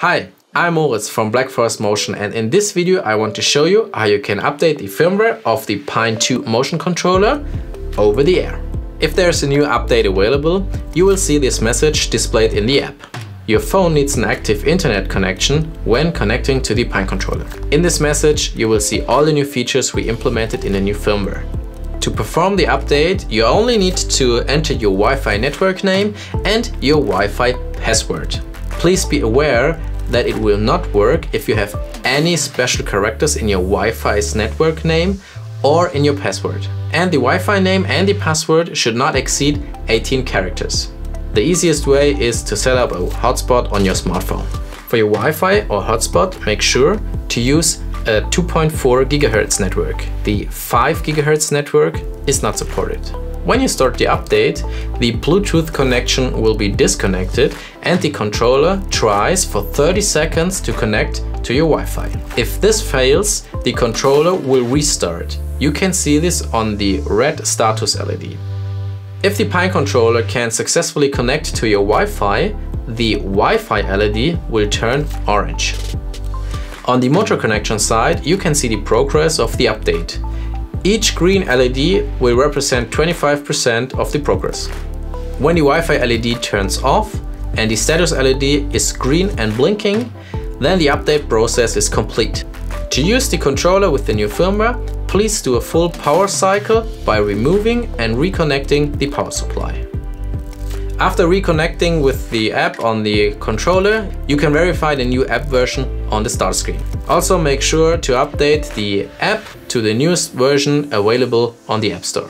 Hi, I'm Moritz from Black Forest Motion and in this video I want to show you how you can update the firmware of the Pine 2 motion controller over the air. If there's a new update available, you will see this message displayed in the app. Your phone needs an active internet connection when connecting to the Pine controller. In this message, you will see all the new features we implemented in the new firmware. To perform the update, you only need to enter your Wi-Fi network name and your Wi-Fi password. Please be aware that it will not work if you have any special characters in your Wi-Fi's network name or in your password. And the Wi-Fi name and the password should not exceed 18 characters. The easiest way is to set up a hotspot on your smartphone. For your Wi-Fi or hotspot, make sure to use a 2.4 GHz network. The 5 GHz network is not supported. When you start the update, the Bluetooth connection will be disconnected and the controller tries for 30 seconds to connect to your Wi-Fi. If this fails, the controller will restart. You can see this on the red status LED. If the Pine controller can successfully connect to your Wi-Fi, the Wi-Fi LED will turn orange. On the motor connection side, you can see the progress of the update. Each green LED will represent 25% of the progress. When the Wi-Fi LED turns off and the status LED is green and blinking, then the update process is complete. To use the controller with the new firmware, please do a full power cycle by removing and reconnecting the power supply. After reconnecting with the app on the controller, you can verify the new app version on the start screen. Also make sure to update the app to the newest version available on the App Store.